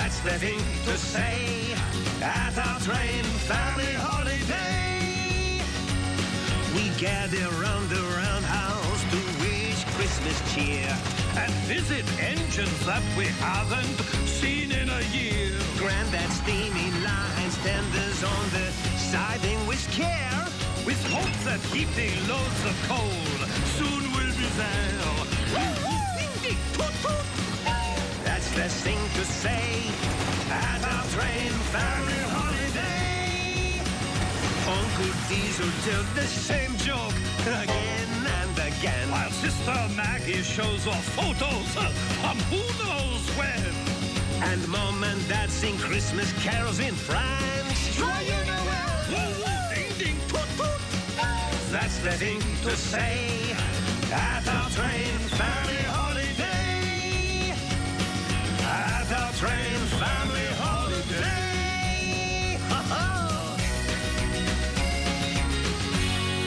That's the thing to say at our train family holiday. We gather round the roundhouse to wish Christmas cheer and visit engines that we haven't seen in a year. Granddad steaming lines, tenders on the siding with care. With hopes that heaping loads of coal soon That's the thing to say at our train family holiday. Uncle Diesel told the same joke again and again. While Sister Maggie shows off photos from who knows when. And Mom and Dad sing Christmas carols in France. Oh, Joyeux Noël! Ding ding toot toot! That's the thing to say at our train